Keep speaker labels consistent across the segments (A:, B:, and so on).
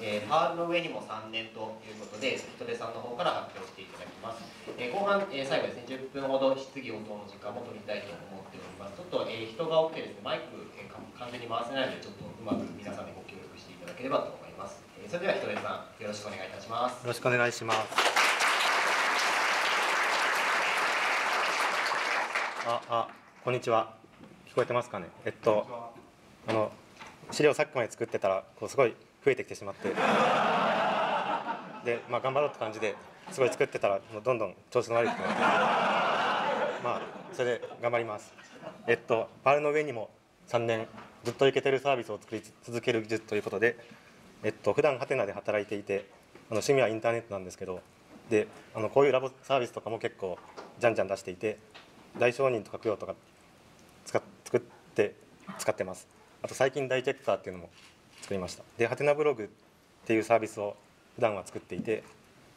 A: えー、パールの上にも3年ということで、人手さんの方から発表していただきます。えー、後半、えー、最後ですね、10分ほど質疑応答の時間も取りたいと思っております。ちょっと、えー、人が多くてですね、マイク、えー、完全に回せないので、ちょっとうまく皆さんでご協力していただければと思います。えー、それでは人手さん、よろしくお願いいたします。
B: よろしくお願いします。あ、あ、こんにちは。聞こえてますかね？えっと、あの資料さっきまで作ってたら、こうすごい増えてきてしまって。で、まあ、頑張ろうって感じですごい作ってたらもうどんどん調子の悪くなってまあそれで頑張ります。えっとパールの上にも3年ずっといけてるサービスを作り続ける技術ということでえっと普段ハテナで働いていてあの趣味はインターネットなんですけどであのこういうラボサービスとかも結構じゃんじゃん出していて大承認とか供養とか使作って使ってます。あと最近大チェッカーっていうのも作りました。でハテナブログっていうサービスを普段は作っていて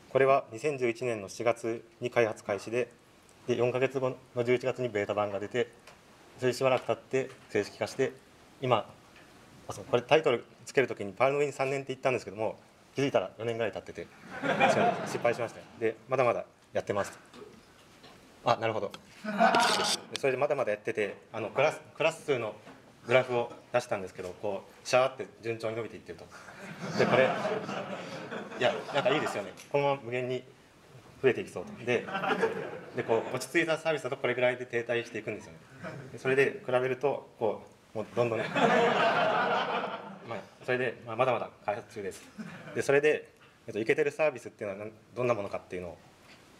B: これは2011年の4月に開発開始でで4か月後の11月にベータ版が出てそれしばらく経って正式化して今あそうこれタイトルつける時にパールの上に3年って言ったんですけども気づいたら4年ぐらい経ってて 失敗しました。でまだまだやってますあなるほど。それでまだまだやっててあのクラスクラス数のグラフを出したんですけどこうシャーって順調に伸びていってると。でこれいやなんかいいですよね。このまま無限に増えていきそうと。ででこう落ち着いたサービスだとこれぐらいで停滞していくんですよね。それで比べるとこうもうどんどん まあ、それで、まあ、まだまだ開発中です。でそれで、えっと、いけてるサービスっていうのはどんなものかっていうのを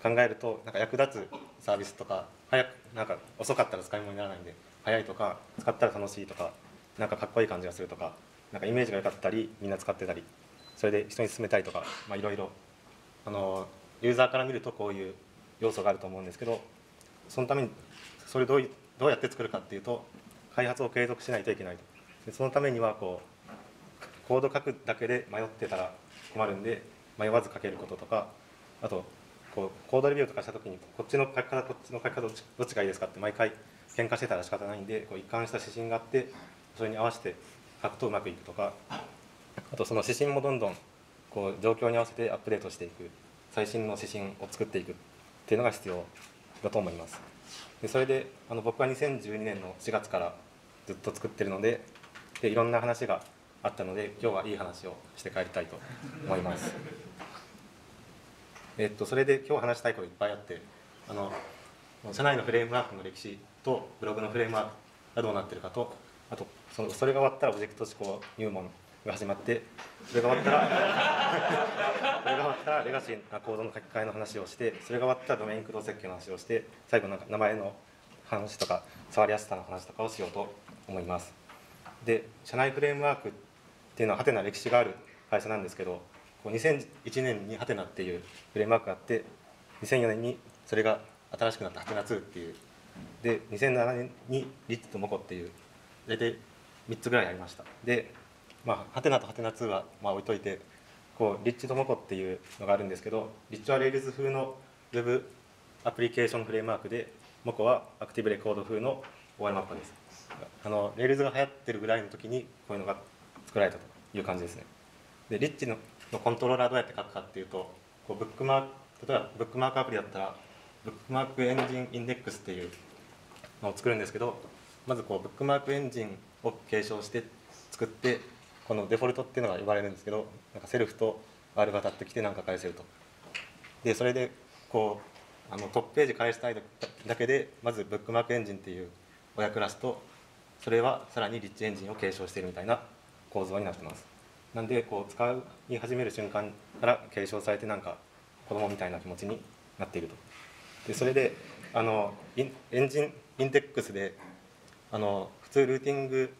B: 考えるとなんか役立つサービスとか早くなんか遅かったら使い物にならないんで。早いとか使ったら楽しいとかなんかかっこいい感じがするとかなんかイメージが良かったりみんな使ってたりそれで人に勧めたいとかいろいろ。ユーザーから見るとこういう要素があると思うんですけどそのためにそれどうどうやって作るかっていうと開発を継続しないといけないと。でそのためにはこうコード書くだけで迷ってたら困るんで迷わず書けることとかあとこうコードレビューとかした時にこっちの書き方こっちの書き方どっちがいいですかって毎回喧嘩してたら仕方ないんでこう一貫した指針があってそれに合わせて書くとうまくいくとかあとその指針もどんどんこう状況に合わせてアップデートしていく最新の指針を作っていくっていうのが必要だと思います。でそれであの僕は2012年の4月からずっと作ってるのででいろんな話があったので今日はいい話をして帰りたいと思います。えっとそれで今日話したいこといっぱいあってあの社内のフレームワークの歴史とブログのフレームワークどうなってるかとあとそのそれが終わったらオブジェクト思考入門が始まってそれが終わったら それが終わったらレガシーなコードの書き換えの話をしてそれが終わったらドメイン駆動設計の話をして最後なんか名前の話とか触りやすさの話とかをしようと思います。で社内フレームワークっていうのははてな歴史がある会社なんですけど2001年に Hatena っていうフレームワークがあって2004年にそれが新しくなった Hatena2 っていうで2007年に Ridge と Moco っていう大体3つぐらいありました。でまあ Hatena と Hatena2 はまあ置いといてこう Ridge と Moco っていうのがあるんですけど Ridge は Rails 風の Web アプリケーションフレームワークでモコは ActiveRecord 風の OR マッパです。あの Rails が流行ってるぐらいの時にこういうのが作られたという感じですね。で Ridge のコントローラーどうやって書くかっていうとこうブックマーク例えばブックマークアプリだったら Bookmark Engine Index っていうのを作るんですけどまずこう Bookmark Engine を継承して作ってこのデフォルトっていうのが呼ばれるんですけどなんかセルフと R が立ってきて何か返せると。でそれでこうあのトップページ返したいだけでまずブックマークエンジンっていう親クラスとそれはさらにリッチエンジンを継承しているみたいな構造になってます。なんでこう使い始める瞬間から継承されてなんか子供みたいな気持ちになっていると。でそれであのエンジンインデックスであの普通ルーティング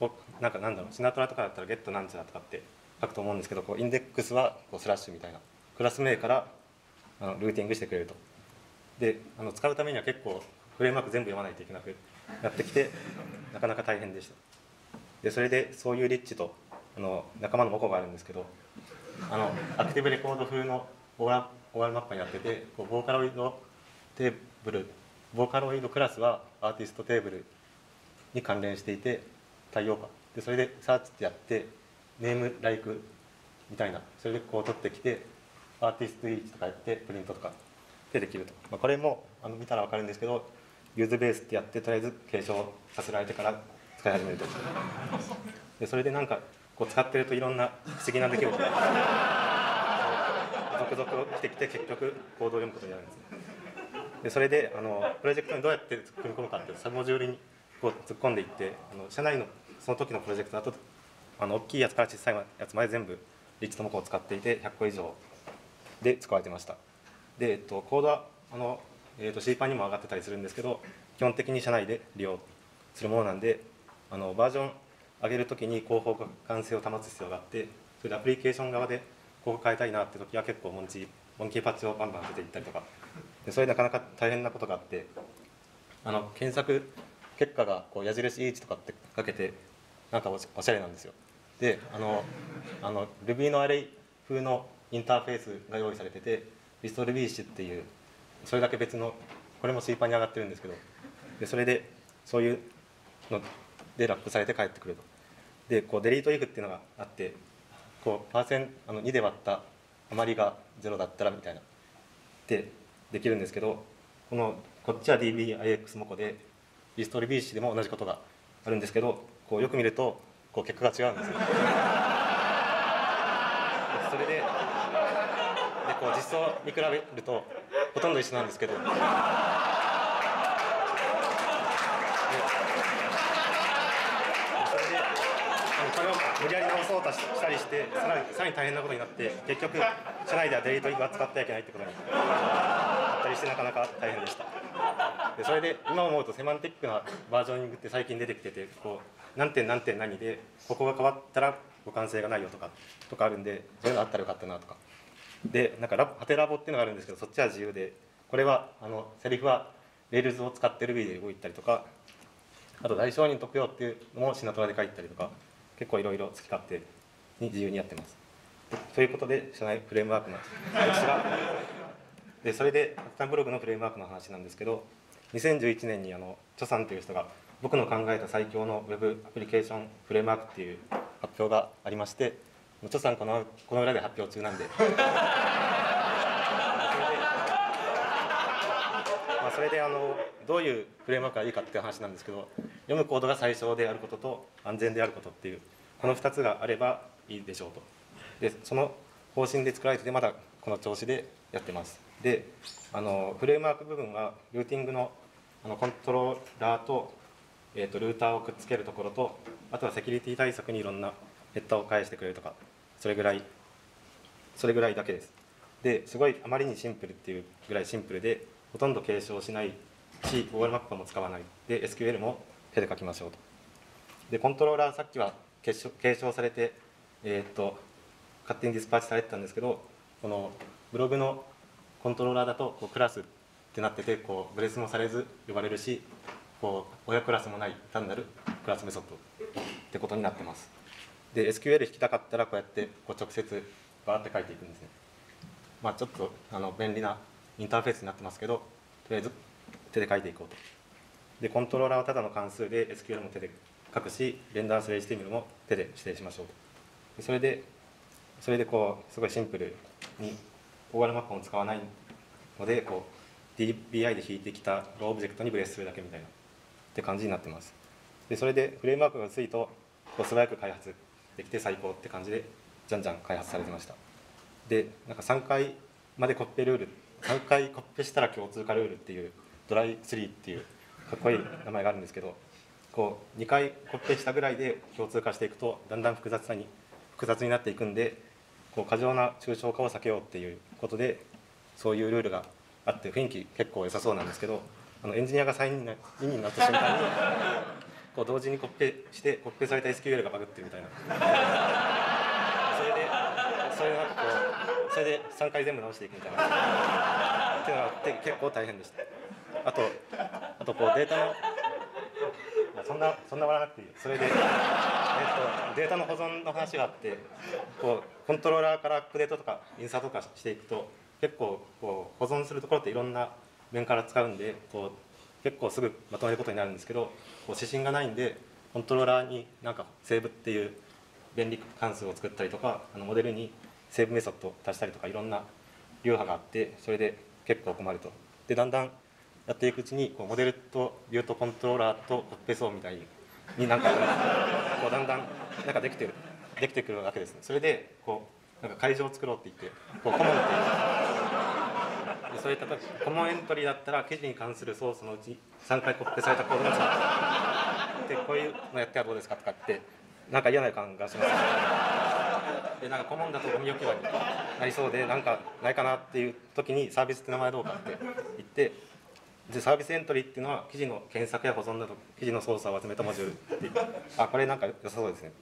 B: をなんかなんだろうシナトラとかだったらゲットなんちゃらとかって書くと思うんですけどこうインデックスはこうスラッシュみたいな。クラス名からあのルーティングしてくれると。であの使うためには結構フレームワーク全部読まないといけなくなってきてなかなか大変でした。でそれでそういうリッチとあの仲間のモコがあるんですけどあのアクティブレコード風のオーラオーラルマッパにやっててこうボーカロイドテープブルボーカロイドクラスはアーティストテーブルに関連していて対応かでそれでサーチってやってネームライクみたいな。それでこう取ってきてアーティストイーチとかやってプリントとかでできると、まあ、これもあの見たら分かるんですけどユーズベースってやってとりあえず継承させられてから使い始めると。でそれでなんかこう使ってるといろんな不思議な出来事が。続々起きてきて結局コードを読むことになるんですねでそれであのプロジェクトにどうやって組み込むかっていうサブモジュールにこう突っ込んでいってあの社内のその時のプロジェクトだとあの大きいやつから小さいやつまで全部リッチとモコを使っていて100個以上で使われてました。で、えっと、コードはあの、えっと、C パンにも上がってたりするんですけど基本的に社内で利用するものなんであのバージョン上げるときに広報互換性を保つ必要があってそれでアプリケーション側でここ変えたいなって時は結構モンチモンキーパッチをバンバン出ていったりとかでそれなかなか大変なことがあってあの検索結果がこう矢印1とかってかけてなんかおしゃれなんですよ。であのあの Ruby のアレイ風のインターフェースが用意されててリストルビーシュっていうそれだけ別のこれも C パンに上がってるんですけどでそれでそういうのでラップされて帰ってくると。でこうデリートイフっていうのがあってこうパーセンあの2で割った余りが0だったらみたいな。でできるんですけどこのこっちは DBIX モコでリストルビーシでも同じことがあるんですけどこうよく見るとこう結果が違うんですよ。それででこう実装見比べるとほとんど一緒なんですけど。それでこれを無理やり直そうとしたりしてさらにさらに大変なことになって結局社内では delete if は使ってはいけないってことに。なりますったりしてなかなか大変でした。でそれで今思うとセマンティックなバージョニングって最近出てきててこう何点何点何でここが変わったら互換性がないよとかとかあるんでそういうのあったらよかったなとか。でなんかラはてラボっていうのがあるんですけどそっちは自由でこれはあのセリフは Rails を使って Ruby で動いたりとかあと大承認特用っていうのもシナトラで書いたりとか結構いろいろ好き勝手に自由にやってます。ということで社内フレームワークの歴史がでそれでアクタンブログのフレームワークの話なんですけど2011年にあのチョさんという人が僕の考えた最強のウェブアプリケーションフレームワークっていう発表がありましてチョさんこのこの裏で発表中なんで。それで,、まあ、それであのどういうフレームワークがいいかっていう話なんですけど読むコードが最小であることと安全であることっていうこの2つがあればいいでしょうと。でその方針で作られててまだこの調子でやってますであのフレームワーク部分はルーティングのあのコントローラーと,、えーと、ルーターをくっつけるところとあとはセキュリティ対策にいろんなヘッダーを返してくれるとかそれぐらいそれぐらいだけです。ですごいあまりにシンプルっていうぐらいシンプルでほとんど継承しないし OR マッパも使わない。で SQL も手で書きましょうと。でコントローラーさっきは継承されてえー、っと勝手にディスパッチされてたんですけどこのブログのコントローラーだとこうクラスってなっててこう bless もされず呼ばれるしこう親クラスもない単なるクラスメソッドってことになってます。で SQL 引きたかったらこうやってこう直接バーって書いていくんですね。まあちょっとあの便利なインターフェースになってますけどとりあえず手で書いていこうと。でコントローラーはただの関数で SQL も手で書くしレンダーする HTML も手で指定しましょうと。それでそれでこうすごいシンプルに OR マップも使わないのでこう DBI で引いてきた row object に bless するだけみたいなって感じになってます。でそれでフレームワークが薄いとこう素早く開発できて最高って感じでじゃんじゃん開発されてました。でなんか3回までコッペルール3回コッペしたら共通化ルールっていうドライ3っていうかっこいい名前があるんですけどこう2回コッペしたぐらいで共通化していくとだんだん複雑さに複雑になっていくんでこう過剰な抽象化を避けようっていうことでそういうルールがあって雰囲気結構良さそうなんですけどあのエンジニアが再任になった瞬間に こう同時にコッペしてコッペされた SQL がバグってるみたいな。それでそれなんかこうそれで3回全部直していくみたいな。っていうのがあって結構大変でした。あとあとこうデータのそんなそんな笑わなくていいそれで、えっと、データの保存の話があってこうコントローラーからアップデートとかインサートとかしていくと結構こう保存するところっていろんな面から使うんでこう結構すぐまとめることになるんですけどこう指針がないんでコントローラーになんかセーブっていう便利関数を作ったりとかあのモデルにセーブメソッドを足したりとかいろんな流派があってそれで結構困ると。でだんだんやっていくうちにこうモデルとビュートコントローラーとコッペソーみたいになんかこうだんだんなんかできてる。できてくるわけですね。それでこうなんか会場を作ろうって言ってこうコモンっていうでそういったコモンエントリーだったら記事に関するソースのうち3回コッペされたコードが使ってでこういうのやってはどうですかとかってなんか嫌な感がします。でなんか顧問だとゴミ置き場になりそうでなんかないかなっていう時にサービスって名前どうかって言ってでサービスエントリーっていうのは記事の検索や保存など記事の操作を集めたモジュールってあこれなんか良さそうですね。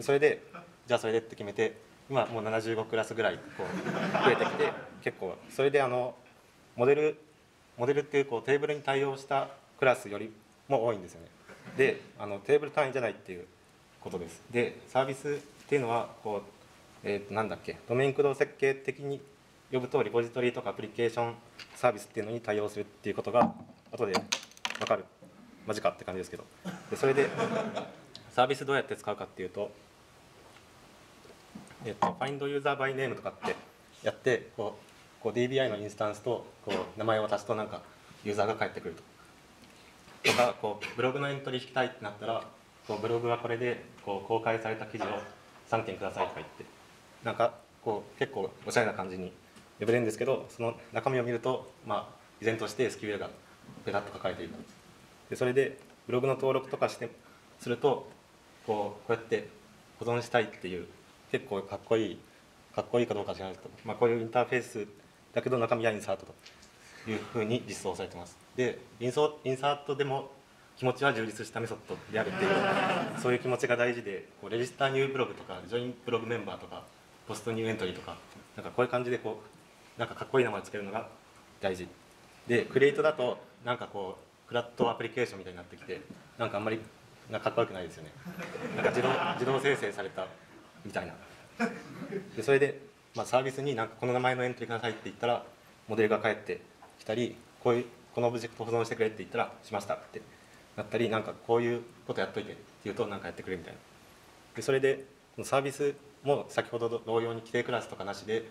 B: それでじゃあそれでって決めて今もう75クラスぐらいこう増えてきて結構それであのモデルモデルっていうこうテーブルに対応したクラスよりも多いんですよね。であのテーブル単位じゃないっていうことです。でサービスっていうのはこうえー、となんだっけドメイン駆動設計的に呼ぶとリポジトリとかアプリケーションサービスっていうのに対応するっていうことが後で分かる。マジかって感じですけど。でそれでサービスどうやって使うかっていうと,、えー、と Find User by Name とかってやってこうこう DBI のインスタンスとこう名前を足すとなんかユーザーが返ってくると。とかこうブログのエントリー引きたいってなったらこうブログはこれでこう公開された記事を3件くださいとか言って。なんかこう結構おしゃれな感じに呼べるんですけどその中身を見るとまあ依然として SQL がペタッと書かれている。でそれでブログの登録とかしてするとこうこうやって保存したいっていう結構かっこいいかっこいいかどうか知らないですけど、まあ、こういうインターフェースだけど中身はインサートというふうに実装されてます。でインソインサートでも気持ちは充実したメソッドであるっていうそういう気持ちが大事でこうレジスターニューブログとかジョインブログメンバーとかポストニューエントリーとかなんかこういう感じでこうなんかかっこいい名前つけるのが大事。でクリエイトだとなんかこうクラットアプリケーションみたいになってきてなんかあんまりなんかかっこよくないですよね。なんか自動自動生成されたみたいな。でそれで、まあ、サービスになんかこの名前のエントリーくださいって言ったらモデルが返ってきたりこういうこのオブジェクト保存してくれって言ったらしましたってなったりなんかこういうことやっといてって言うとなんかやってくれみたいな。でそれでサービスも先ほど同様に規定クラスとかなしで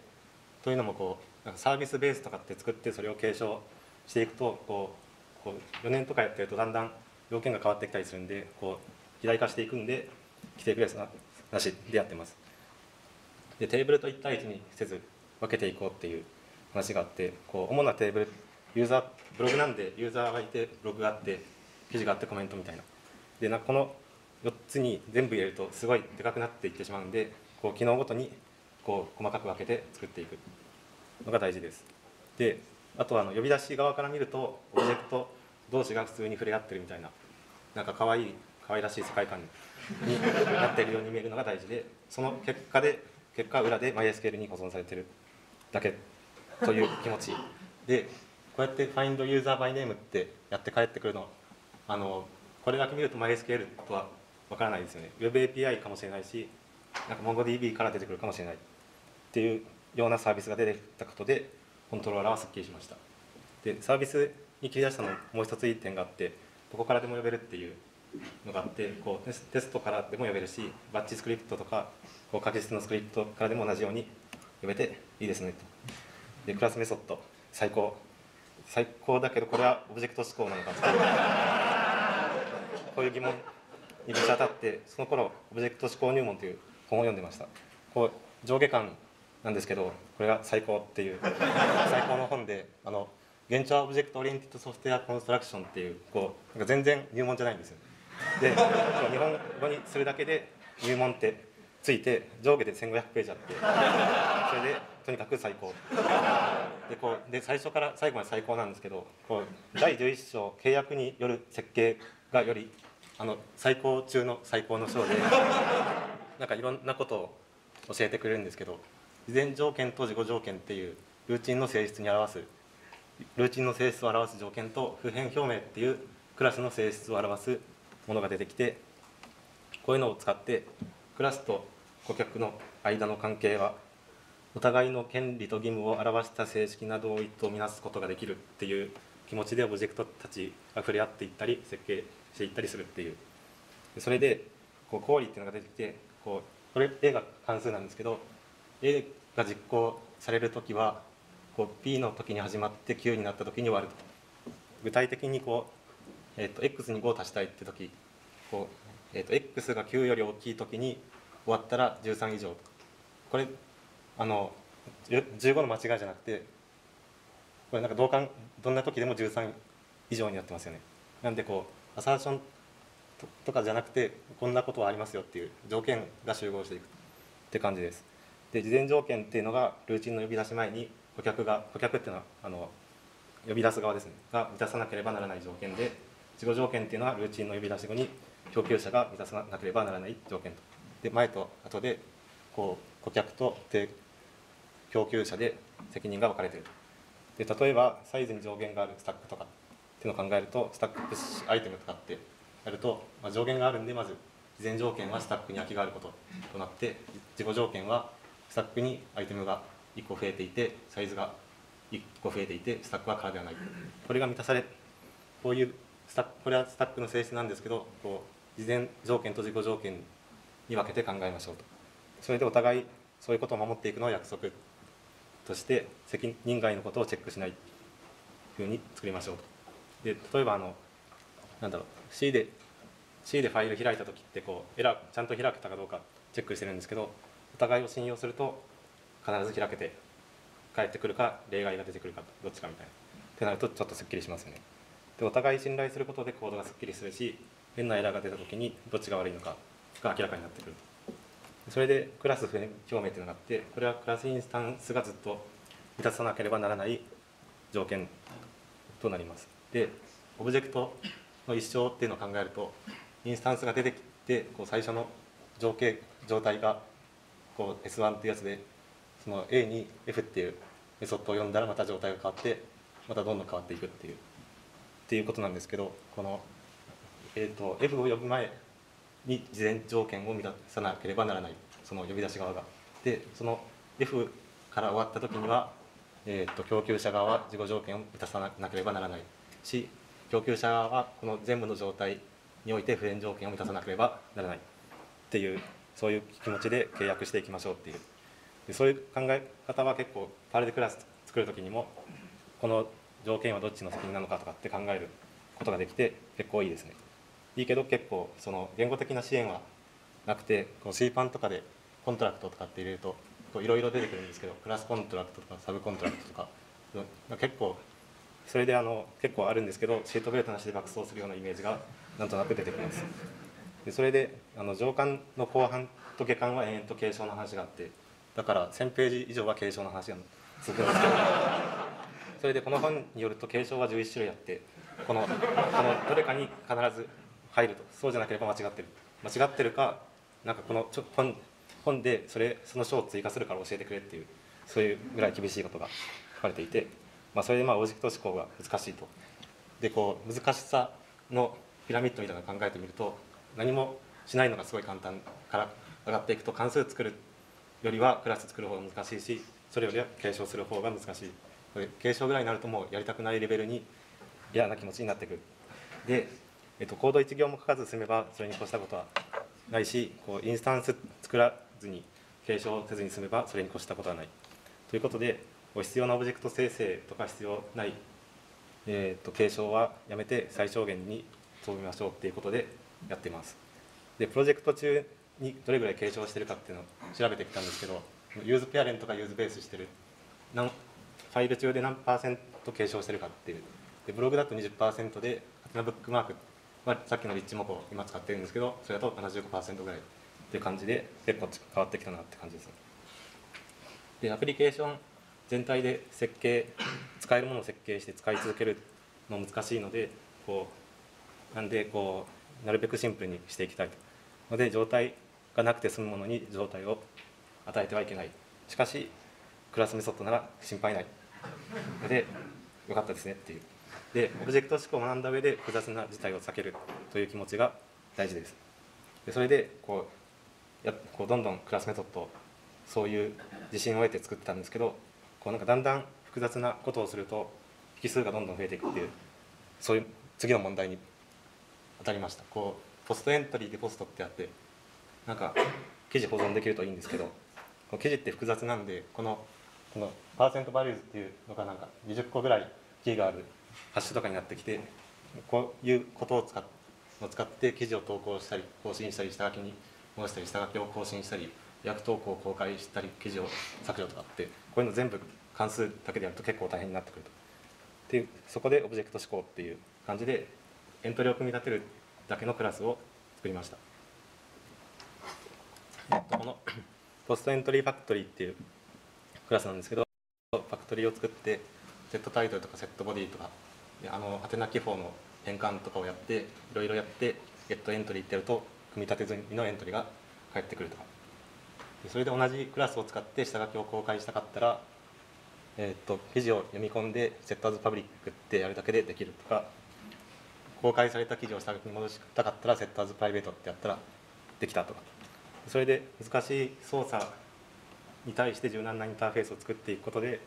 B: というのもこうなんかサービスベースとかって作ってそれを継承していくとこうこう4年とかやってるとだんだん要件が変わってきたりするんでこう肥大化していくんで規定クラスなしでやってます。でテーブルと1対1にせず分けていこうっていう話があってこう主なテーブルユーザーブログなんでユーザーがいてブログがあって記事があってコメントみたいな。でなこの4つに全部入れるとすごいでかくなっていってしまうんでこう機能ごとにこう細かく分けて作っていく。のが大事です。であとはあの呼び出し側から見るとオブジェクト同士が普通に触れ合ってるみたいななんか可愛い可愛らしい世界観になっているように見えるのが大事でその結果で結果裏で MySQL に保存されてるだけという気持ちでこうやって Find User by Name ってやって帰ってくるのあのこれだけ見ると MySQL とはわからないですよね。Web API かもしれないしなんか MongoDB から出てくるかもしれないっていうようなサービスが出てきたことでコントローラーはすっきりしました。でサービスに切り出したのもう一ついい点があってどこからでも呼べるっていうのがあってこうテストからでも呼べるしバッチスクリプトとかこう確実のスクリプトからでも同じように呼べていいですねと。でクラスメソッド。最高。最高だけどこれはオブジェクト指向なのかこういう疑問にぶち当たってその頃オブジェクト指向入門という本を読んでました。こう上下巻なんですけどこれが最高っていう最高の本であの現地オブジェクトオリエンティッドソフトウェアコンストラクションっていうこうなんか全然入門じゃないんですよ。で日本語にするだけで入門ってついて上下で1500ページあってそれでとにかく最高。でこうで最初から最後まで最高なんですけどこう第11章契約による設計がよりあの最高中の最高の章でなんかいろんなことを教えてくれるんですけど事前条件と事後条件っていうルーチンの性質に表すルーチンの性質を表す条件と普遍表明っていうクラスの性質を表すものが出てきてこういうのを使ってクラスと顧客の間の関係はお互いの権利と義務を表した正式な同意とみなすことができるっていう気持ちでオブジェクトたちが触れ合っていったり設計していったりするっていうそれでこう行為っていうのが出てきてこうこれ A が関数なんですけど A が実行される時はこう P の時に始まって Q になった時に終わると。具体的にこう、えー、と X に5を足したいって時こう、えー、と X が Q より大きい時に終わったら13以上これあの15の間違いじゃなくてこれなんか同感どんな時でも13以上になってますよね。なんでこうアサーションとかじゃなくてこんなことはありますよっていう条件が集合していくって感じです。で事前条件っていうのがルーチンの呼び出し前に顧客が顧客っていうのはあの呼び出す側ですね。が満たさなければならない条件で事後条件っていうのはルーチンの呼び出し後に供給者が満たさなければならない条件と。で前と後でこう顧客と供給者で責任が分かれているで例えばサイズに上限があるスタックとかっていうのを考えるとスタックプッシュアイテムとかってやると、まあ、上限があるんでまず事前条件はスタックに空きがあることとなって自己条件はスタックにアイテムが1個増えていてサイズが1個増えていてスタックは空ではない。これが満たされこういうスタックこれはスタックの性質なんですけどこう事前条件と自己条件に分けて考えましょうとそれでお互いそういうことを守っていくのを約束として責任外のことをチェックしないふうに作りましょうと。で例えばあのなんだろう C で C でファイル開いた時ってこうエラーちゃんと開けたかどうかチェックしてるんですけどお互いを信用すると必ず開けて返ってくるか例外が出てくるかどっちかみたいな。ってなるとちょっとすっきりしますよね。でお互い信頼することでコードがすっきりするし変なエラーが出た時にどっちが悪いのかが明らかになってくる。それでクラス不表明というのがあってこれはクラスインスタンスがずっと満たさなければならない条件となります。でオブジェクトの一生っていうのを考えるとインスタンスが出てきてこう最初の情景状態がこう S1 っていうやつでその A に F っていうメソッドを読んだらまた状態が変わってまたどんどん変わっていくっていうっていうことなんですけどこの、えーと、F を呼ぶ前に事前条件を満たさなければならないその呼び出し側が。でその F から終わった時には、えーと、供給者側は自己条件を満たさなければならないし供給者側はこの全部の状態において不変条件を満たさなければならないっていうそういう気持ちで契約していきましょうっていう。でそういう考え方は結構パールでクラス作る時にもこの条件はどっちの責任なのかとかって考えることができて結構いいですね。いいけど結構その言語的な支援はなくてこう C パンとかで contract とかって入れるといろいろ出てくるんですけど Class Contract とか Sub Contract とか。結構それであの結構あるんですけどシートベルトなしで爆走するようなイメージがなんとなく出てきます。でそれであの上巻の後半と下巻は延々と継承の話があってだから1000ページ以上は継承の話が続くんですけど それでこの本によると継承は11種類あってこのこのどれかに必ず入るとそうじゃなければ間違ってる間違ってるかなんかこのちょ本本でそれその章を追加するから教えてくれっていうそういうぐらい厳しいことが書かれていて、まあ、それでまあオジェクト思考が難しいと。でこう難しさのピラミッドみたいなのを考えてみると何もしないのがすごい簡単。から上がっていくと関数作るよりはクラス作る方が難しいしそれよりは継承する方が難しい。継承ぐらいになるともうやりたくないレベルに嫌な気持ちになってくるで、えっと、コード1行も書かず済めばそれに越したことはないしこうインスタンス作らずに継承せずに済めばそれに越したことはない。ということで必要なオブジェクト生成とか必要ない、えー、と継承はやめて最小限に努めましょうっていうことでやってます。でプロジェクト中にどれぐらい継承してるかっていうのを調べてきたんですけどユーズペアレントがユーズベースしてる。何ファイル中で何パーセント継承してるかっていう。でブログだと20%でハテナブックマーク。はさっきのリッチモコ今使ってるんですけどそれだと75%ぐらいっていう感じで結構変わってきたなって感じです。でアプリケーション全体で設計使えるものを設計して使い続けるの難しいのでこうなんでこうなるべくシンプルにしていきたいので状態がなくて済むものに状態を与えてはいけない。しかしクラスメソッドなら心配ない。のでよかったですねっていう。でオブジェクト指向を学んだ上で複雑な事態を避けるという気持ちが大事です。でそれでこうやこうどんどんクラスメソッドをそういう自信を得て作ってたんですけどこうなんかだんだん複雑なことをすると引数がどんどん増えていくっていうそういう次の問題に当たりましたこうポストエントリーでポストってあってなんか記事保存できるといいんですけどこの記事って複雑なんでこのこのパーセントバリューズっていうのがなんか20個ぐらいキーがあるハッシュとかになってきてこういうことを使っを使って記事を投稿したり更新したり下書きに戻したり下書きを更新したり予約投稿を公開したり記事を削除とかってこういうの全部関数だけでやると結構大変になってくると。っていうそこでオブジェクト思考っていう感じでエントリーを組み立てるだけのクラスを作りました。えっと、この ポストエントリーファクトリーっていうクラスなんですけどファクトリーを作ってセットタイトルとかセットボディとかであの宛名記法の変換とかをやっていろいろやってゲットエントリーってやると組み立て済みのエントリーが返ってくるとか。でそれで同じクラスを使って下書きを公開したかったら、えー、っと記事を読み込んでセットアズパブリックってやるだけでできるとか公開された記事を下書きに戻したかったらセットアズプライベートってやったらできたとか。それで難しい操作に対して柔軟なインターフェースを作っていくことで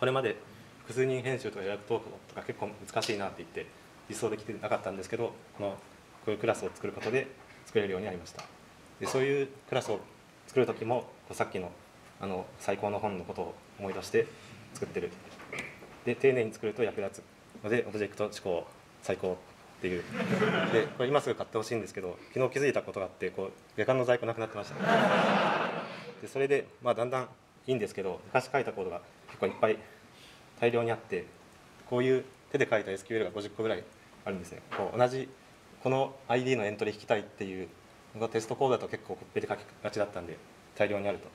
B: これまで複数人編集とか予約投稿とか結構難しいなって言って実装できてなかったんですけどこのこういうクラスを作ることで作れるようになりました。でそういうクラスを作る時もさっきのあの最高の本のことを思い出して作ってる。で丁寧に作ると役立つのでオブジェクト思考最高っていう。でこれ今すぐ買ってほしいんですけど昨日気づいたことがあってこう下巻の在庫なくなってました。でそれで、まあ、だんだんいいんですけど昔書いたコードが結構いっぱい大量にあってこういう手で書いた SQL が50個ぐらいあるんですね。こう同じこの ID のエントリー引きたいっていうのがテストコードだと結構コッペで書きがちだったんで大量にあると。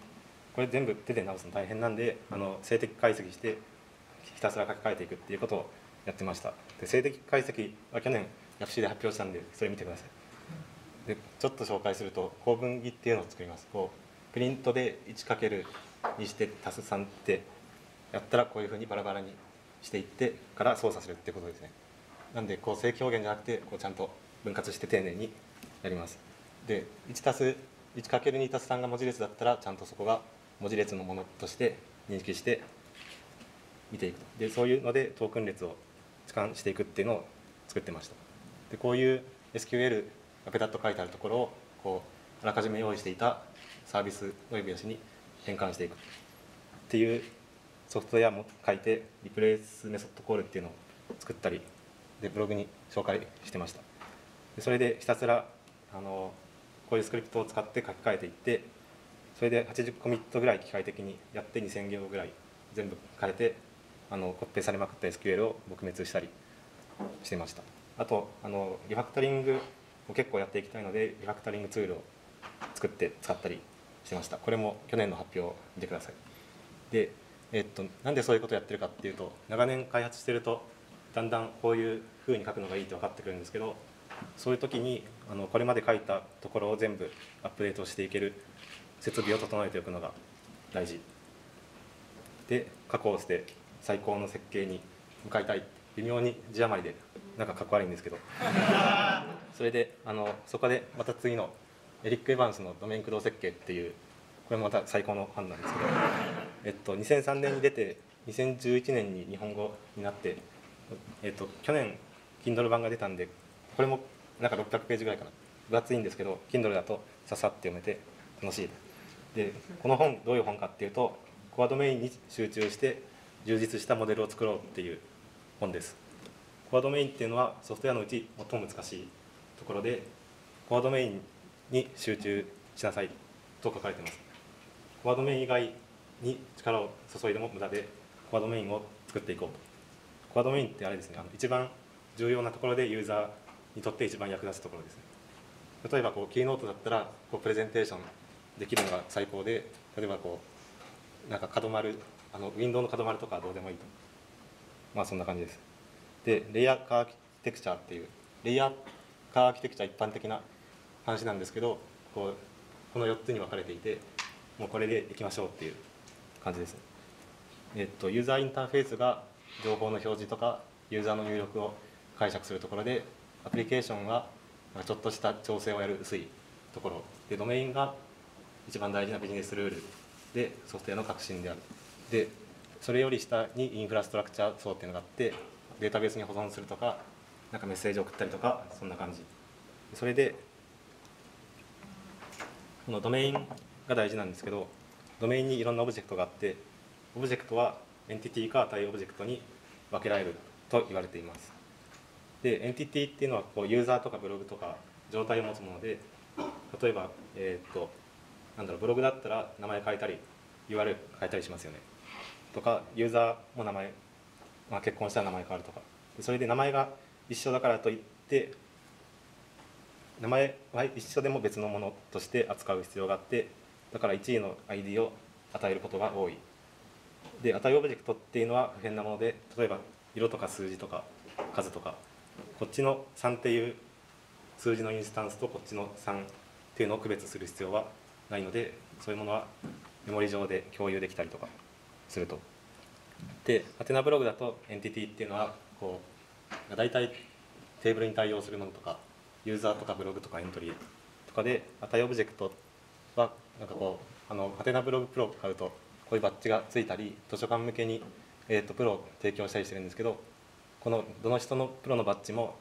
B: これ全部手で直すの大変なんであの静的解析してひたすら書き換えていくっていうことをやってました。で静的解析は去年薬師で発表したんでそれ見てください。でちょっと紹介すると構文儀っていうのを作ります。こうプリントで 1× にして足す3ってやったらこういうふうにバラバラにしていってから操作するってことですね。なんでこう正表現じゃなくてこうちゃんと分割して丁寧にやります。で1たす 1×2 たす3が文字列だったらちゃんとそこが文字列のものとして認識して見ていくと。でそういうのでトークン列を痴漢していくっていうのを作ってました。でこういう SQL がペタッと書いてあるところをこうあらかじめ用意していたサービスの呼び出しに変換していくっていうソフトウェアも書いてリプレイスメソッドコールっていうのを作ったりでブログに紹介してました。でそれでひたすらあのこういうスクリプトを使って書き換えていってそれで80コミットぐらい機械的にやって2000行ぐらい全部変えてあのコピペされまくった SQL を撲滅したりしてました。あとあのリファクタリングを結構やっていきたいのでリファクタリングツールを作って使ったりしてました。これも去年の発表を見てください。で、えっと、なんでそういうことをやってるかっていうと長年開発してるとだんだんこういうふうに書くのがいいって分かってくるんですけどそういう時にあのこれまで書いたところを全部アップデートしていける設備を整えておくのが大事。で過去を捨て最高の設計に向かいたい微妙に字余りでなんかかっこ悪いんですけど。それであのそこでまた次のエリック・エヴァンスのドメイン駆動設計っていうこれもまた最高のファンなんですけど、えっと、2003年に出て2011年に日本語になってえっと、去年 Kindle 版が出たんでこれもなんか600ページぐらいかな。分厚いんですけど Kindle だとささって読めて楽しい。でこの本どういう本かっていうとコアドメインに集中して充実したモデルを作ろうっていう本です。コアドメインっていうのはソフトウェアのうち最も難しいところでコアドメインに集中しなさいと書かれてます。コアドメイン以外に力を注いでも無駄でコアドメインを作っていこうと。コアドメインってあれですねあの一番重要なところでユーザーにとって一番役立つところですね。例えばこうキーノートだったらこうプレゼンテーションできるのが最高で例えばこうなんか角丸あのウィンドウの角丸とかどうでもいいと。まあそんな感じです。でレイヤーカーアーキテクチャっていうレイヤーカーアーキテクチャ一般的な話なんですけどこうこの4つに分かれていてもうこれでいきましょうっていう感じです。えっとユーザーインターフェースが情報の表示とかユーザーの入力を解釈するところでアプリケーションはちょっとした調整をやる薄いところ。でドメインが一番大事なビジネスルールでソフトウェアの革新である。でそれより下にインフラストラクチャー層っていうのがあってデータベースに保存するとかなんかメッセージ送ったりとかそんな感じ。それでこのドメインが大事なんですけどドメインにいろんなオブジェクトがあってオブジェクトはエンティティか値オブジェクトに分けられると言われています。でエンティティっていうのはこうユーザーとかブログとか状態を持つもので例えばえーっとなんだろうブログだったら名前変えたり URL 変えたりしますよね。とかユーザーも名前、まあ、結婚したら名前変わるとか。それで名前が一緒だからといって名前は一緒でも別のものとして扱う必要があってだから1位の ID を与えることが多い。で値オブジェクトっていうのは不変なもので例えば色とか数字とか数とかこっちの3っていう数字のインスタンスとこっちの3っていうのを区別する必要はないのでそういうものはメモリ上で共有できたりとか。すると。でハテナブログだとエンティティっていうのはこう大体テーブルに対応するものとかユーザーとかブログとかエントリーとかで値オブジェクトはなんかこうあのハテナブログプロを買うとこういうバッジがついたり図書館向けに、えー、とプロを提供したりしてるんですけどこのどの人のプロのバッジも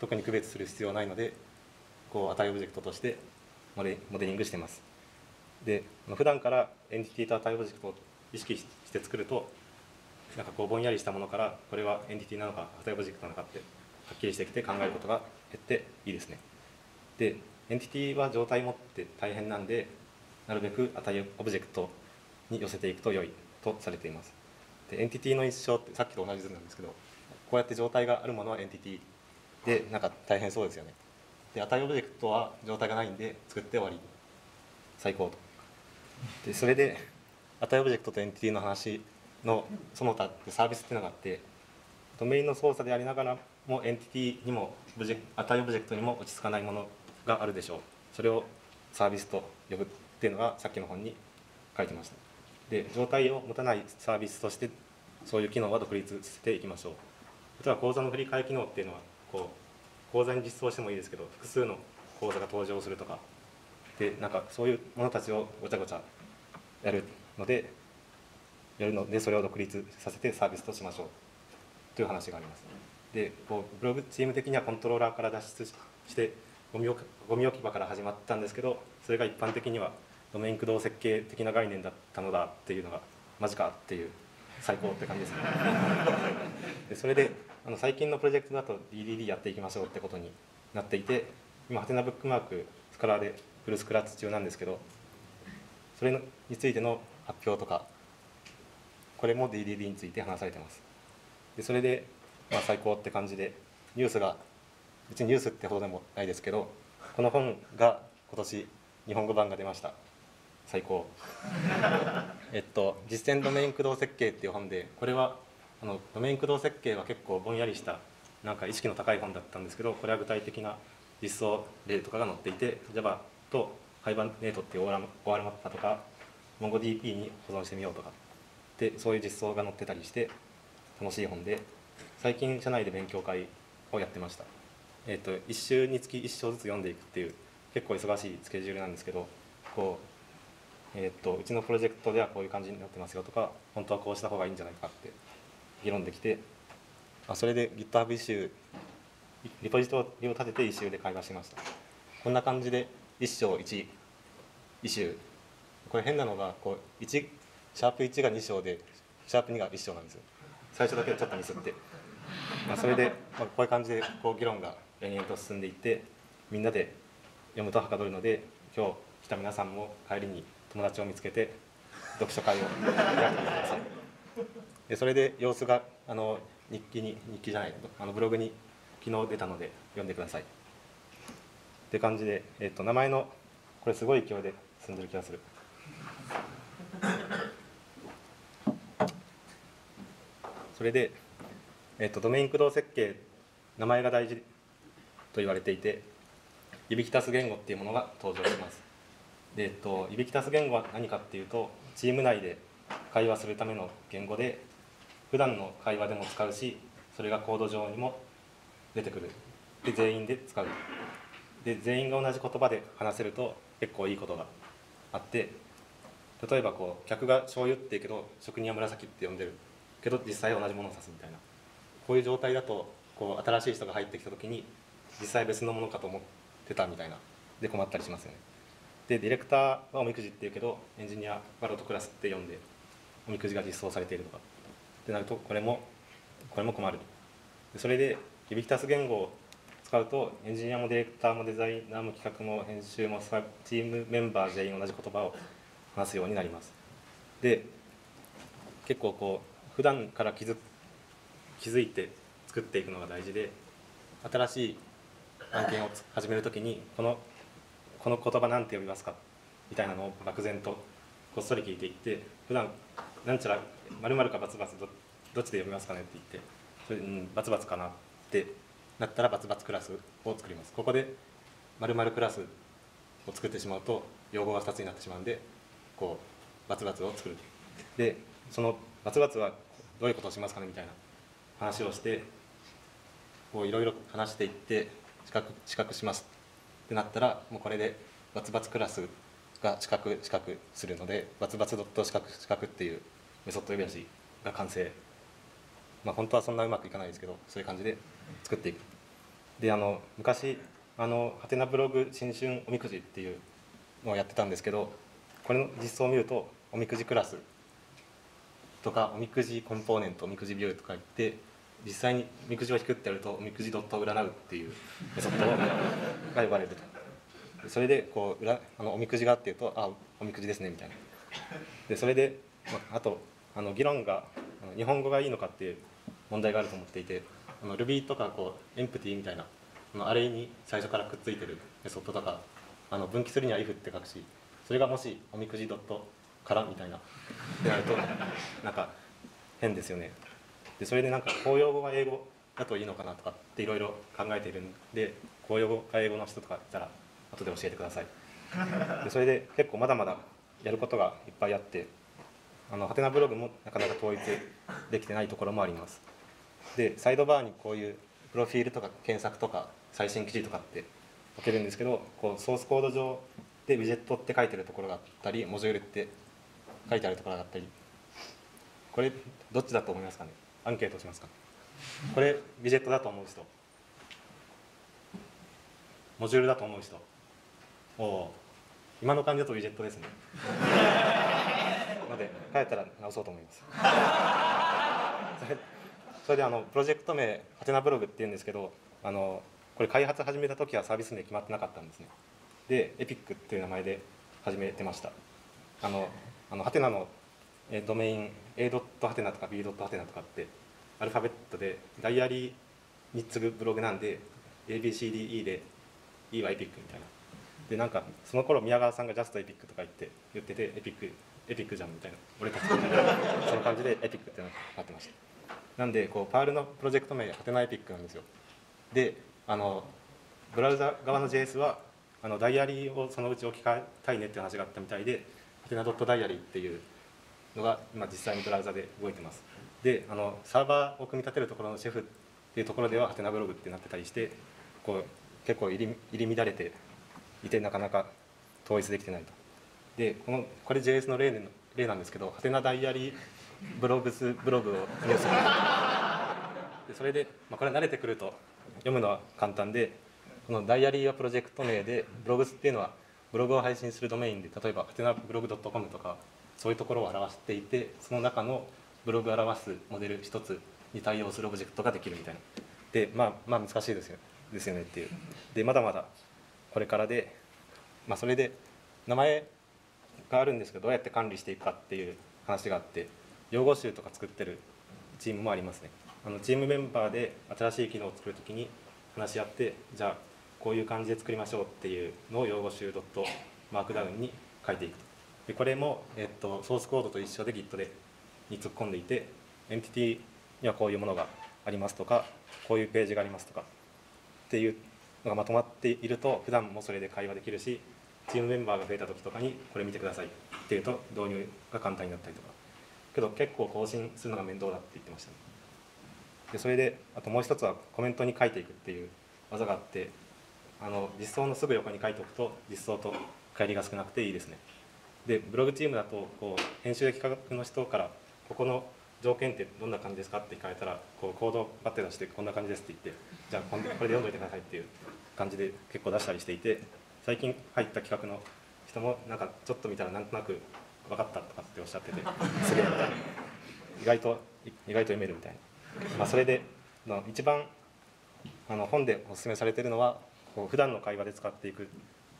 B: 特に区別する必要ないのでこう値オブジェクトとしてモデモデリングしてますで普段からエンティティと値オブジェクト意識して作るとなんかこうぼんやりしたものからこれはエンティティなのか値オブジェクトなのかってはっきりしてきて考えることが減っていいですね。でエンティティは状態持って大変なんでなるべく値オブジェクトに寄せていくと良いとされています。でエンティティの一生ってさっきと同じ図なんですけどこうやって状態があるものはエンティティでなんか大変そうですよね。で値オブジェクトは状態がないんで作って終わり。最高と。でそれで値オブジェクトとエンティティの話のその他ってサービスっていうのがあってドメインの操作でありながらもエンティティにも値オブジェクトにも落ち着かないものがあるでしょう。それをサービスと呼ぶっていうのがさっきの本に書いてました。で状態を持たないサービスとしてそういう機能は独立させていきましょう。例えば口座の振り替え機能っていうのはこう口座に実装してもいいですけど複数の口座が登場するとか。でなんかそういうものたちをごちゃごちゃやる。のでやるのでそれを独立させてサービスとしましょう。という話がありますでこうブログチーム的にはコントローラーから脱出してゴミ置ゴミ置き場から始まったんですけどそれが一般的にはドメイン駆動設計的な概念だったのだっていうのがマジかっていう最高って感じですね。でそれであの最近のプロジェクトだと DDD やっていきましょうってことになっていて今ハテナブックマークスカラーでフルスクラッチ中なんですけどそれについての発表とかこれも DDD について話されてます。でそれで、まあ、最高って感じでニュースが別にニュースってほどでもないですけどこの本が今年日本語版が出ました。最高。えっと「実践ドメイン駆動設計」っていう本でこれはあのドメイン駆動設計は結構ぼんやりしたなんか意識の高い本だったんですけどこれは具体的な実装例とかが載っていて Java と Hibernate っていう OR マッパとか MongoDB に保存してみようとかでそういう実装が載ってたりして楽しい本で最近社内で勉強会をやってました、えーと、1週につき1章ずつ読んでいくっていう結構忙しいスケジュールなんですけどこう,、えーと、うちのプロジェクトではこういう感じになってますよとか本当はこうした方がいいんじゃないかって議論できてあそれで GitHub イシューリポジトリを立ててイシューで会話しました。こんな感じで1章1イシューこれ変なのがこう1シャープ1が2章でシャープ2が1章なんですよ。最初だけちょっとミスって、まあ、それで、まあ、こういう感じでこう議論が延々と進んでいってみんなで読むとはかどるので今日来た皆さんも帰りに友達を見つけて読書会を開いてみてください。でそれで様子があの日記に日記じゃないあのブログに昨日出たので読んでください。って感じで、えっと、名前のこれすごい勢いで進んでる気がする。それで、えっと、ドメイン駆動設計名前が大事と言われていていびきたす言語っていうものが登場します。で、えっと、いびきたす言語は何かっていうとチーム内で会話するための言語で普段の会話でも使うしそれがコード上にも出てくる。で全員で使う。で全員が同じ言葉で話せると結構いいことがあって例えばこう客が醤油って言うけど職人は紫って呼んでるけど実際同じものを指すみたいな。こういう状態だとこう新しい人が入ってきた時に実際別のものかと思ってたみたいな。で困ったりしますよね。でディレクターはおみくじっていうけどエンジニアはロトクラスって呼んでおみくじが実装されているとか。ってなるとこれもこれも困る。それでユビキタス言語を使うとエンジニアもディレクターもデザイナーも企画も編集もチームメンバー全員同じ言葉を話すようになります。で結構こう普段から気づ気づいて作っていくのが大事で新しい案件を始める時にこのこの言葉なんて呼びますか？みたいなのを漠然とこっそり聞いていって普段なんちゃら〇〇かバツバツどどっちで読みますかねって言ってそれ、うん、バツバツかなってなったらバツバツクラスを作ります。ここで〇〇クラスを作ってしまうと用語が2つになってしまうんでこうバツバツを作る。でそのバツバツはどういうことをしますかねみたいな話をしてこういろいろ話していって資格資格します。ってなったらもうこれでバツバツクラスが資格資格するのでバツバツドット資格資格っていうメソッド呼び出しが完成。まあ本当はそんなうまくいかないですけどそういう感じで作っていく。であの昔あのハテナブログ新春おみくじっていうのをやってたんですけどこれの実装を見るとおみくじクラスとかおみくじコンポーネントおみくじビューとか言って実際におみくじを引くってやるとおみくじドット占うっていうメソッドが呼ばれると。それでこうあのおみくじがあっていうとあおみくじですねみたいな。でそれで、まあ、とあの議論が日本語がいいのかっていう問題があると思っていてあの Ruby とかこうエンプティみたいなあのアレイに最初からくっついてるメソッドとかあの分岐するには if って書くしそれがもしおみくじドットからみたいな。ってなるとなんか変ですよね。でそれでなんか公用語が英語だといいのかなとかっていろいろ考えているんで公用語が英語の人とかいたら後で教えてください。でそれで結構まだまだやることがいっぱいあってあのハテナブログもなかなか統一できてないところもあります。でサイドバーにこういうプロフィールとか検索とか最新記事とかって置けるんですけどこうソースコード上でウィジェットって書いてるところがあったりモジュールって書いてあるところがあったり。これどっちだと思いますかね？アンケートしますか？これビジェットだと思う人。モジュールだと思う人。おお今の感じだとウィジェットですね。ので帰ったら直そうと思います。それそれであのプロジェクト名ハテナブログっていうんですけどあのこれ開発始めた時はサービス名決まってなかったんですね。でエピックっていう名前で始めてました。あのあのハテナのドメイン A ハテナとか B ハテナとかってアルファベットでダイアリーに次ぐブログなんで ABCDE で E はエピックみたいな。でなんかその頃宮川さんがジャストエピックとか言って言っててエピックエピックじゃんみたいな。俺たちみたいな。その感じでエピックってなってました。なんでこうパールのプロジェクト名ハテナエピックなんですよ。であのブラウザ側の JS はあのダイアリーをそのうち置き換えたいねっていう話があったみたいでハテナドットダイアリーっていうのが今実際にブラウザで動いてます。であのサーバーを組み立てるところのシェフっていうところではハテナブログってなってたりしてこう結構入り乱れていてなかなか統一できてないと。でこのこれ JS の例の例なんですけどハテナダイアリーブログスブログをニュースでそれで、まあ、これ慣れてくると読むのは簡単でこのダイアリーはプロジェクト名でブログスっていうのはブログを配信するドメインで例えばハテナブログ .com とかそういうところを表していてその中のブログを表すモデル一つに対応するオブジェクトができるみたいな。でまあまあ難しいですよですよねっていう。でまだまだこれからで、まあ、それで名前があるんですけどどうやって管理していくかっていう話があって用語集とか作ってるチームもありますね。あのチームメンバーで新しい機能を作る時に話し合ってじゃあこういう感じで作りましょうっていうのを用語集ドットマークダウンに書いていくと。でこれも、えっと、ソースコードと一緒で Git でに突っ込んでいてエンティティにはこういうものがありますとかこういうページがありますとかっていうのがまとまっていると普段もそれで会話できるしチームメンバーが増えた時とかにこれ見てくださいっていうと導入が簡単になったりとか。けど結構更新するのが面倒だって言ってましたね。でそれであともう一つはコメントに書いていくっていう技があってあの実装のすぐ横に書いておくと実装と帰りが少なくていいですね。でブログチームだとこう編集企画の人からここの条件ってどんな感じですかって聞かれたらこうコードバッて出してこんな感じですって言ってじゃあこれで読んどいてくださいっていう感じで結構出したりしていて最近入った企画の人人もなんかちょっと見たらなんとなく分かったとかっておっしゃってて すげえみたいな。意外と意外と読めるみたいな、まあ、それでの一番あの本でお勧めされているのはこう普段の会話で使っていく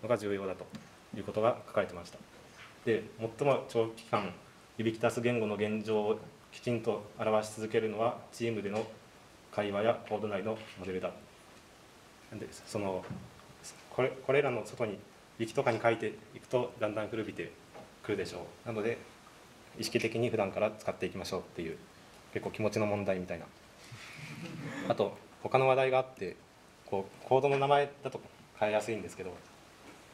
B: のが重要だということが書かれてました。で最も長期間指きたす言語の現状をきちんと表し続けるのはチームでの会話やコード内のモデルだ。でそのこれこれらの外にウィキとかに書いていくとだんだん古びてくるでしょう。なので意識的に普段から使っていきましょうっていう結構気持ちの問題みたいな。あと他の話題があってこうコードの名前だと変えやすいんですけど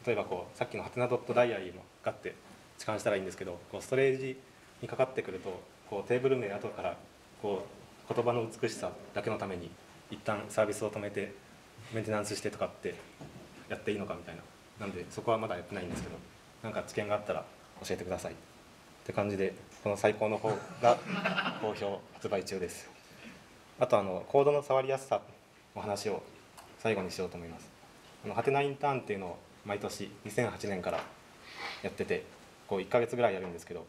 B: 例えばこうさっきのハテナドットダイアリーもガッて痴漢したらいいんですけどこうストレージにかかってくるとこうテーブル名後からこう言葉の美しさだけのために一旦サービスを止めてメンテナンスしてとかってやっていいのかみたいな。なんでそこはまだやってないんですけどなんか知見があったら教えてください。って感じでこの最高の方が 好評発売中です。あとあのコードの触りやすさの話を最後にしようと思います。あのハテナインターンっていうのを毎年2008年からやっててこう1ヶ月ぐらいやるんですけど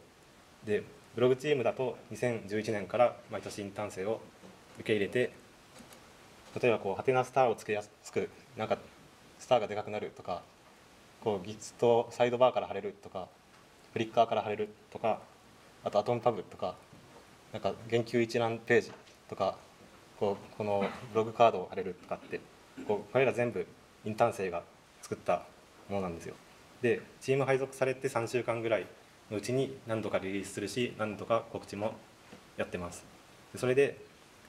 B: でブログチームだと2011年から毎年インターン生を受け入れて例えばこうハテナスターをつけやすくなんかスターがでかくなるとかこう Git とサイドバーから貼れるとかフリッカーから貼れるとかあとアトムパブとかなんか言及一覧ページとかこうこのブログカードを貼れるとかってこうこれら全部インターン生が作ったものなんですよ。でチーム配属されて3週間ぐらいのうちに何度かリリースするし何度か告知もやってます。それで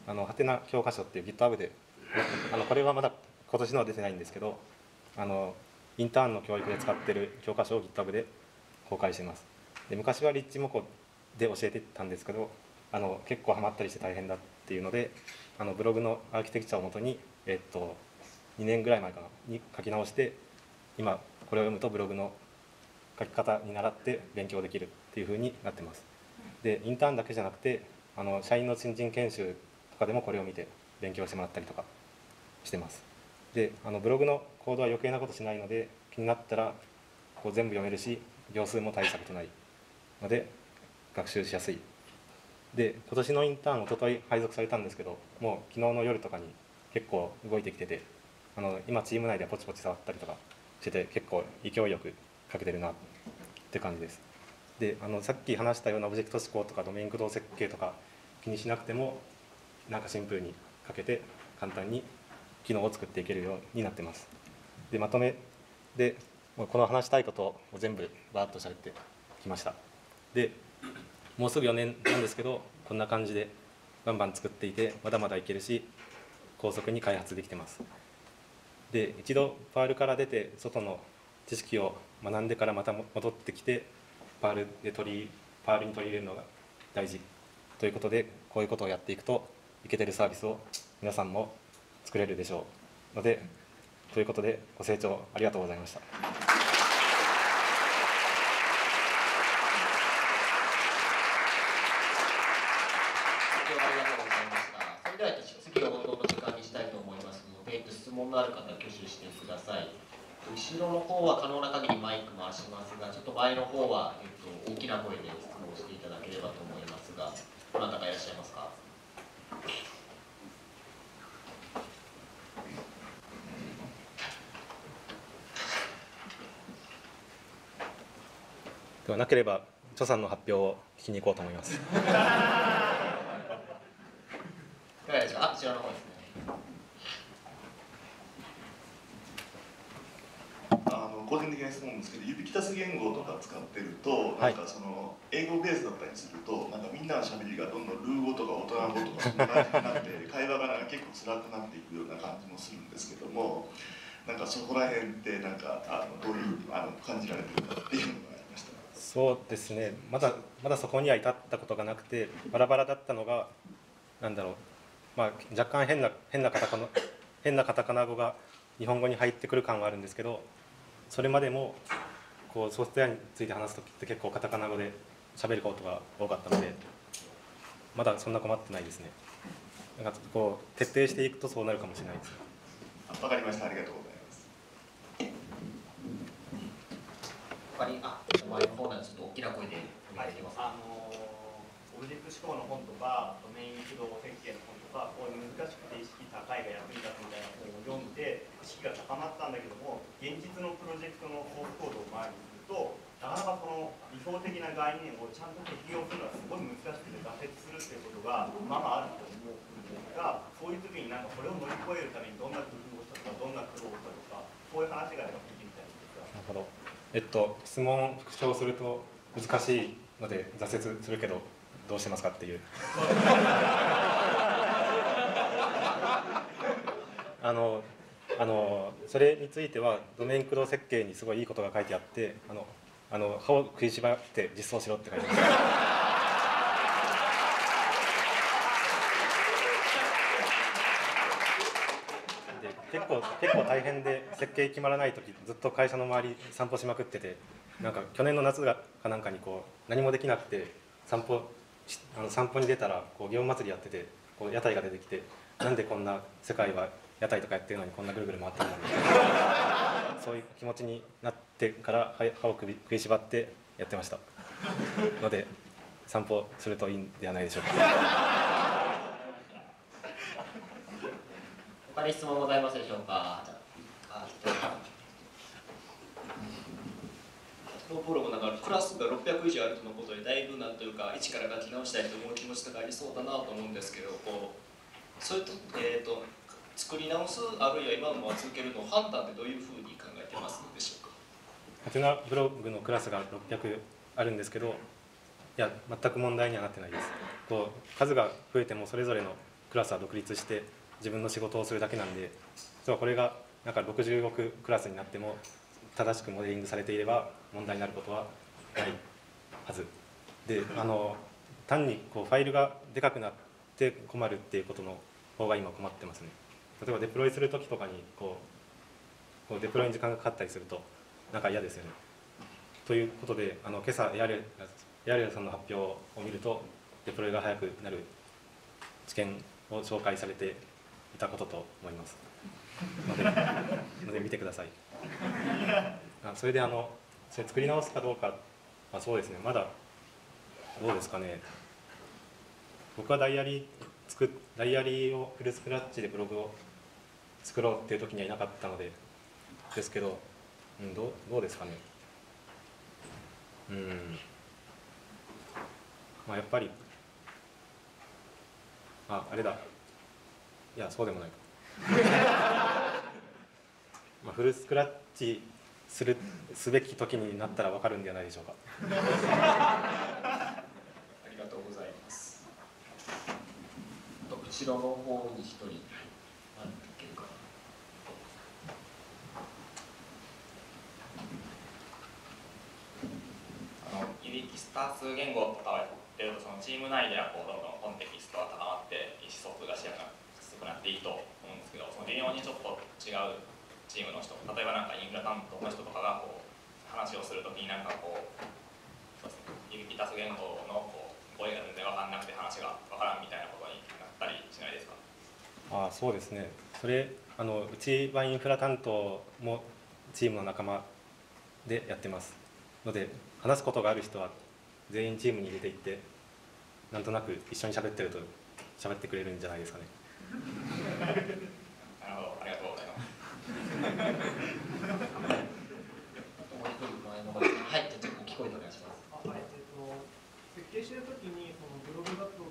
B: あのハテナ教科書っていう GitHub であのこれはまだ今年のは出てないんですけどあのインターンの教育で使ってる教科書を GitHub で公開してます。で昔はリッチモコで教えてたんですけどあの結構ハマったりして大変だっていうのであのブログのアーキテクチャをもとに、えっと、2年ぐらい前かなに書き直して今これを読むとブログの書き方に習って勉強できるっていうふうになってます。でインターンだけじゃなくてあの社員の新人研修とかでもこれを見て勉強してもらったりとかしてます。であのブログのコードは余計なことしないので気になったらこう全部読めるし行数も大したことないので学習しやすい。で今年のインターンおととい配属されたんですけどもう昨日の夜とかに結構動いてきててあの今チーム内でポチポチ触ったりとかしてて結構勢いよく書けてるなって感じです。であのさっき話したようなオブジェクト思考とかドメイン駆動設計とか気にしなくてもなんかシンプルに書けて簡単に機能を作っていけるようになってます。でまとめでこの話したいことを全部バーッとしゃべってきました。でもうすぐ4年なんですけどこんな感じでバンバン作っていてまだまだいけるし高速に開発できてます。で一度パールから出て外の知識を学んでからまた戻ってきてパールで取りパールに取り入れるのが大事ということでこういうことをやっていくといけてるサービスを皆さんも作れるでしょうのでということでご清聴ありがとうございました。
A: ご清聴ありがとうございました。それでは質疑応答の時間にしたいと思いますので、質問のある方挙手してください。後ろの方は可能な限りマイク回しますが、ちょっと前の方は、えっと、大きな声で質問していただければと思いますが、どなたかいらっしゃいますか。
B: ではなければ著さんの発表を聞きに行こうと思います。
A: いかがでしょう。あ、ちらの方ですね。
C: あの個人的な質問ですけど、指きたす言語とか使ってると、
B: は
C: ないんかその英語ベースだったりすると、なんかみんなの喋りがどんどんルー語とか大人語とかそんな感じになって、会話がなんか結構辛くなっていくような感じもするんですけども、なんかそこら辺ってなんかあのどういうあの感じられてるかっていうのがありました。
B: そうですね。まだまだそこには至ったことがなくてバラバラだったのがなんだろう、まあ、若干変な変なカタカナ変なカタカナ語が日本語に入ってくる感はあるんですけどそれまでもこうソフトウェアについて話す時って結構カタカナ語で喋ることが多かったのでまだそんな困ってないですねなんかこう徹底していくとそうなるかもしれないです
C: わかりました。ありがとうございます。
A: 他他にあ前の方なんでちょっと大きな声でお願いできますか、
D: あのオブジェクト思考の本とかドメイン駆動設計の本とかこういう難しくて意識高いが役に立つみたいな本を読んで意識が高まったんだけども現実のプロジェクトのソースコードを前にするとなかなかこの理想的な概念をちゃんと適用するのはすごい難しくて挫折するっていうことがまあまああると思うんですがそういう時になんかこれを乗り越えるためにどんな工夫をしたとかどんな苦労をしたとかそういう話があれば聞いてみたいんですが。
B: なるほどえっと質問復唱すると難しいので挫折するけどどうしてますかっていう あのあのそれについてはドメイン駆動設計にすごいいいことが書いてあってあのあの歯を食いしばって実装しろって書いてます。結構結構大変で設計決まらない時ずっと会社の周り散歩しまくっててなんか去年の夏がかなんかにこう何もできなくて散歩あの散歩に出たらこう祇園祭りやっててこう屋台が出てきてなんでこんな世界は屋台とかやってるのにこんなぐるぐる回ってるのみたいなそういう気持ちになってから歯歯を食い食いしばってやってました。ので散歩するといいんではないでしょうか。
A: 他に質問ございますでしょうか？じゃああちょっと
E: ノープロもなんかクラスが600以上あるとのことでだいぶなんというか一から書き直したいと思う気持ちとかありそうだなと思うんですけどこうそれと,、えー、と作り直すあるいは今のまま続けるの判断ってどういうふうに考えてますでしょうか？
B: ハテナブログのクラスが600あるんですけどいや全く問題にはなってないです。こう数が増えてもそれぞれのクラスは独立して自分の仕事をするだけなんで実はこれがなんか60億クラスになっても正しくモデリングされていれば問題になることはないはず。であの単にこうファイルがでかくなって困るっていうことの方が今困ってますね。例えばデプロイする時とかにこうこうデプロイに時間がかかったりするとなんか嫌ですよね。ということであの今朝ヤレヤレさんの発表を見るとデプロイが早くなる知見を紹介されていたことと思います。のでので見てください。あそれであのそれ作り直すかどうか、まあ、そうですね。まだどうですかね。僕はダイアリー作ダイアリーをフルスクラッチでブログを作ろうっていう時にはいなかったのでですけど、うん、どうどうですかね。うん。まあやっぱりああれだ。いやそうでもないか。まあフルスクラッチするすべき時になったら分かるんではないでしょうか。
E: ありがとうございます。
A: 後ろの方に一人あいけるかな
F: あのユニティスタ数言語とかをやってるとそのチーム内ではこうどんどんコンテキストが高まって意思疎通がしやすくなっていいと思うんですけどその微妙にちょっと違うチームの人例えばなんかインフラ担当の人とかがこう話をするときになんかこうそうですねユビキタス言語のこう語彙が全然分かんなくて話が分からんみたいなことになったりしないですか？
B: あそうですね。それあのうちはインフラ担当もチームの仲間でやってます。ので話すことがある人は全員チームに入れていってなんとなく一緒に喋ってると喋ってくれるんじゃないですかね。
F: なるほどありがとうございます
A: もう一人前の方にはいじゃあちょっと聞こえてお願いします
G: はいえっと、設計してるときにそのブログだと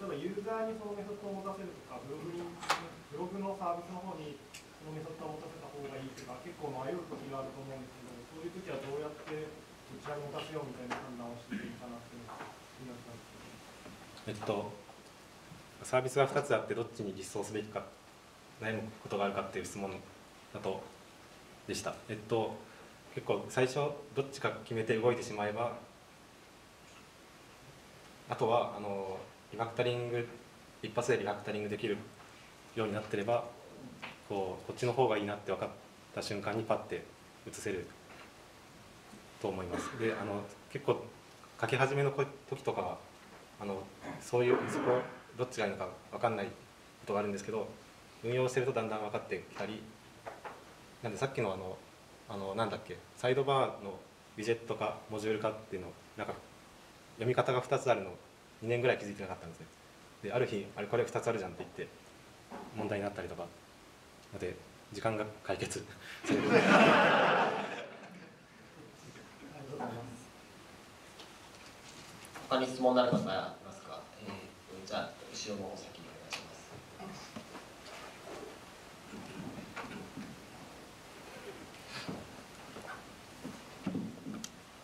G: 例えばユーザーにそのメソッドを持たせるとかブログにブログのサービスの方にそのメソッドを持たせた方がいいとか結構迷うときがあると思うんですけどそういうときはどうやってちらに持たせようみたいな判断をしていいかなっていうのが気にな
B: えっとサービスが2つあってどっちに実装すべきか悩むことがあるかっていう質問だとでしたえっと結構最初どっちか決めて動いてしまえばあとはあのリファクタリング一発でリファクタリングできるようになってればこうこっちの方がいいなって分かった瞬間にパッて移せると思います。であの結構書き始めの時とかはあのそういうそこどっちがいいのか分かんないことがあるんですけど運用してるとだんだん分かってきたりなんでさっきのあのあのなんだっけサイドバーのウィジェットかモジュールかっていうのなんか読み方が2つあるの2年ぐらい気づいてなかったんですね。である日あれこれ2つあるじゃんって言って問題になったりとかので時間が解決する
A: 他に質問のある方いますか、えー、じゃあ後ろの方先にお願いします。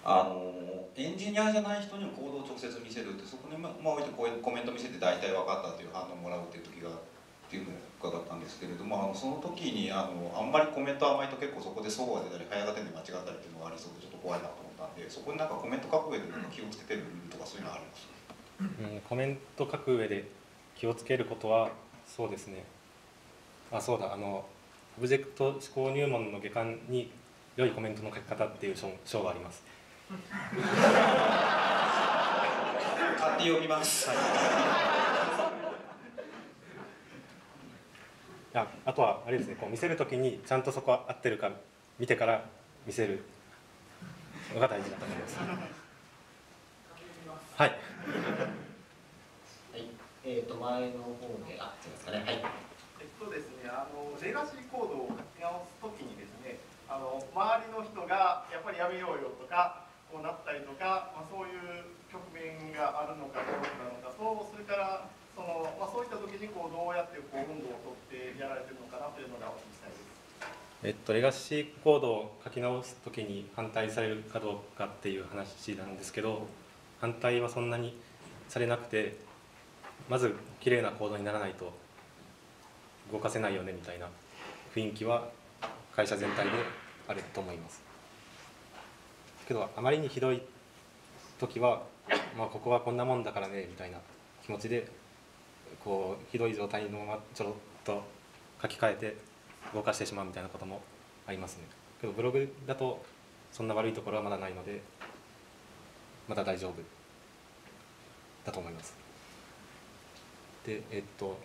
H: あのエンジニアじゃない人にもコードを直接見せるってそこにまあ置いてこういうコメント見せて大体分かったっていう反応もらうっていう時がっていうのを伺ったんですけれどもあのその時にあのあんまりコメント甘いと結構そこで相互が出たり早がてで間違ったりっていうのがありそうでちょっと怖いなとったんでそこになんかコメント書く上でなんか気をつけてるとかそういうのあります
B: うんコメント書く上で気をつけることはそうですね。あそうだあのオブジェクト思考入門の下巻に良いコメントの書き方っていう章章があります。
H: 買って読みます、
B: ああとはあれですねこう見せるときにちゃんとそこは合ってるか見てから見せるのが大事だと思います。はい。
A: はい。えー、と前の方であすいますかね。はい。
I: えっとですね、あのレガシーコードを書き直すときにですね、あの周りの人がやっぱりやめようよとかこうなったりとか、まあ、そういう局面があるのかどうなのかと、それからそのまあそういったときにこうどうやってこう運動を取ってやられてるのかなというのがお聞きしたいです。
B: えっと、レガシーコードを書き直すときに反対されるかどうかっていう話なんですけど反対はそんなにされなくてまず綺麗なコードにならないと動かせないよねみたいな雰囲気は会社全体であると思います。けどあまりにひどい時は、まあ、ここはこんなもんだからねみたいな気持ちでこうひどい状態のままちょろっと書き換えて動かしてしまうみたいなこともありますね。けどブログだとそんな悪いところはまだないのでまだ大丈夫だと思います。でえっと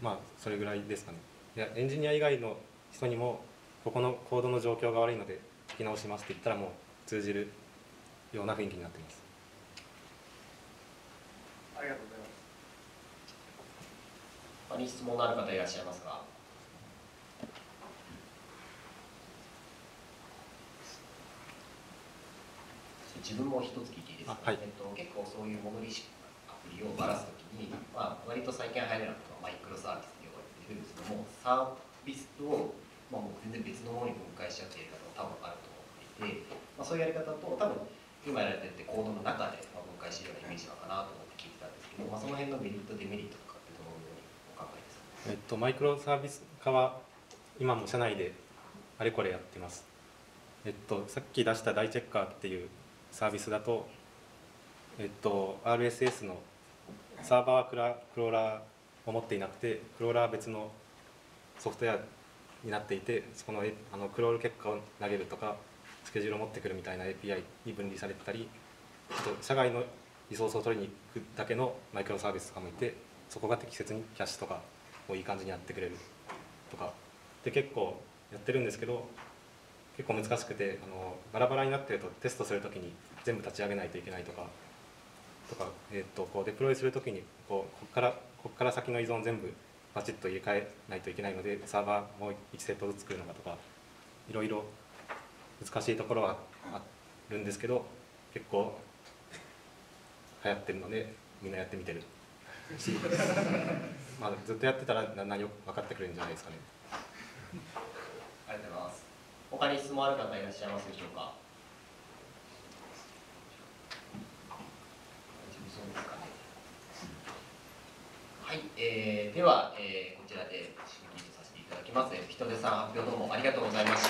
B: まあそれぐらいですかね。いやエンジニア以外の人にもここのコードの状況が悪いので書き直しますって言ったらもう通じるような雰囲気になっています。
I: ありがとうございます。
A: 他に質問のある方いらっしゃいますか？自分も一つ聞いていいですか、
B: あはい。
A: えっと、結構そういうモノリシアプリをばらすときに、まあ、割と最近入れなくてマイクロサービスって呼ばれてるんですけどもサービスを、まあ、もう全然別のものに分解しちゃっている方も多分あると思っていて、まあ、そういうやり方と多分今やられてるコードの中でまあ分解しているようなイメージなのかなと思って聞いてたんですけど、まあ、その辺のメリットデメリットとかってどのようにお考え
B: っと、マイクロサービス化は今も社内であれこれやってます。えっと、さっき出した大チェッカーっていうサービスだと、えっと、RSS のサーバーはクラクローラーを持っていなくてクローラーは別のソフトウェアになっていてそこのあのクロール結果を投げるとかスケジュールを持ってくるみたいな API に分離されてたりあと社外のリソースを取りに行くだけのマイクロサービスとかもいてそこが適切にキャッシュとかをいい感じにやってくれるとか。で結構やってるんですけど結構難しくてあのバラバラになってるとテストするときに全部立ち上げないといけないとか。とか、えー、とこうデプロイするときにこうここからここから先の依存全部バチッと入れ替えないといけないのでサーバーもう1セットずつ作るのかとかいろいろ難しいところはあるんですけど結構流行ってるのでみんなやってみてる。し まあずっとやってたらだんだんよく分かってくるんじゃないですかね。
A: ありがとうございます。他に質問ある方いらっしゃいますでしょうか？はい、えー、では、えー、こちらで締め切りとさせていただきます。えー人手さん発表どうもありがとうございました。